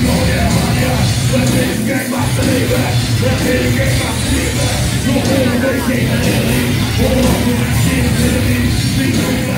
You're all the shit,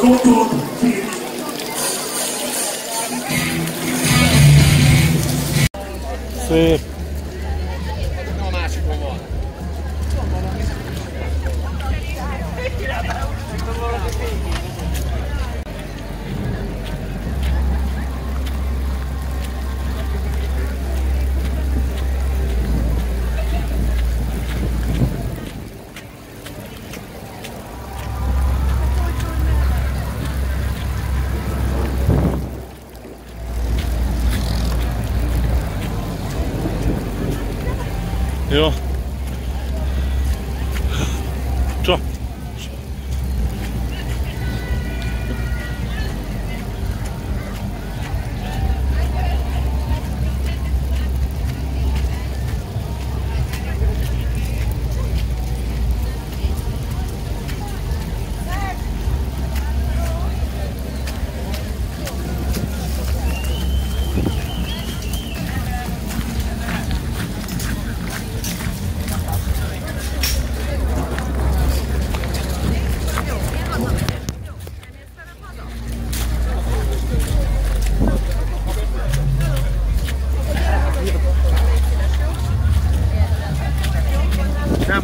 com tudo. Sim. 哟。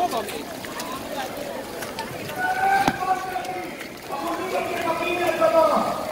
Come on.